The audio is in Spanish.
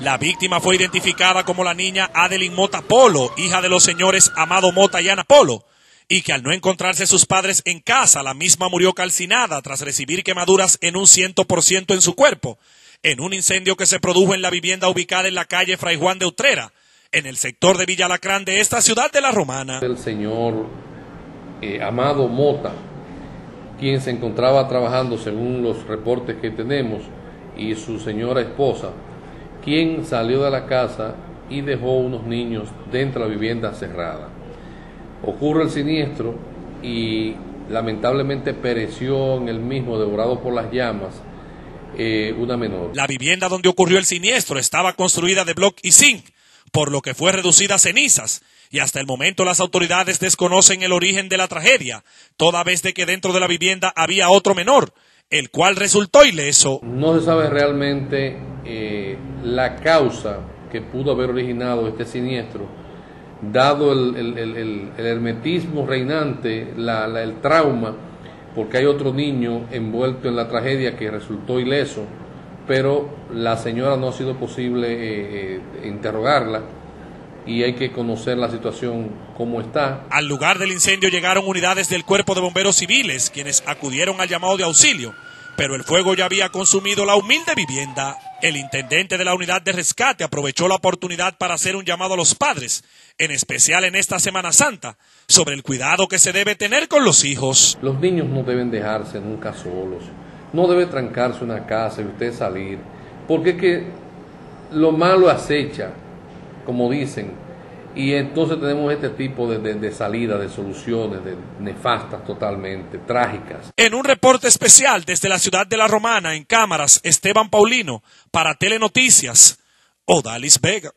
La víctima fue identificada como la niña Adeline Mota Polo, hija de los señores Amado Mota y Ana Polo, y que al no encontrarse sus padres en casa, la misma murió calcinada tras recibir quemaduras en un ciento por ciento en su cuerpo, en un incendio que se produjo en la vivienda ubicada en la calle Fray Juan de Utrera, en el sector de Villa Lacrán de esta ciudad de la Romana. El señor eh, Amado Mota, quien se encontraba trabajando según los reportes que tenemos, y su señora esposa, quien salió de la casa y dejó unos niños dentro de la vivienda cerrada. Ocurre el siniestro y lamentablemente pereció en el mismo, devorado por las llamas, eh, una menor. La vivienda donde ocurrió el siniestro estaba construida de block y zinc, por lo que fue reducida a cenizas, y hasta el momento las autoridades desconocen el origen de la tragedia, toda vez de que dentro de la vivienda había otro menor, el cual resultó ileso. No se sabe realmente eh, la causa que pudo haber originado este siniestro, dado el, hermetismo reinante, el trauma, porque hay otro niño envuelto en la tragedia que resultó ileso, pero la señora no ha sido posible eh, eh, interrogarla y hay que conocer la situación como está. Al lugar del incendio llegaron unidades del Cuerpo de Bomberos Civiles, quienes acudieron al llamado de auxilio, pero el fuego ya había consumido la humilde vivienda. El intendente de la unidad de rescate aprovechó la oportunidad para hacer un llamado a los padres, en especial en esta Semana Santa, sobre el cuidado que se debe tener con los hijos. Los niños no deben dejarse nunca solos, no debe trancarse una casa y usted salir, porque es que lo malo acecha, como dicen, y entonces tenemos este tipo de, de, de salida, de soluciones, de nefastas totalmente, trágicas. En un reporte especial desde la ciudad de La Romana, en cámaras, Esteban Paulino, para Telenoticias, Odalis Vega.